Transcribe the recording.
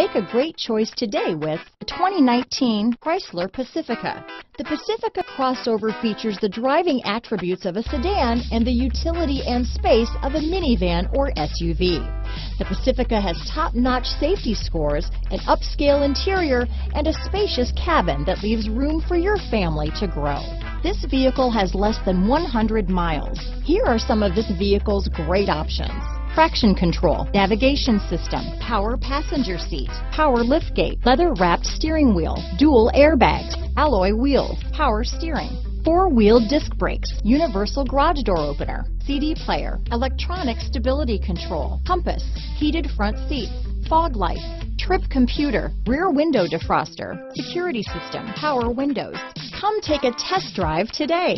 Make a great choice today with the 2019 Chrysler Pacifica. The Pacifica crossover features the driving attributes of a sedan and the utility and space of a minivan or SUV. The Pacifica has top-notch safety scores, an upscale interior, and a spacious cabin that leaves room for your family to grow. This vehicle has less than 100 miles. Here are some of this vehicle's great options traction control, navigation system, power passenger seat, power liftgate, leather wrapped steering wheel, dual airbags, alloy wheels, power steering, four-wheel disc brakes, universal garage door opener, CD player, electronic stability control, compass, heated front seats, fog lights, trip computer, rear window defroster, security system, power windows. Come take a test drive today.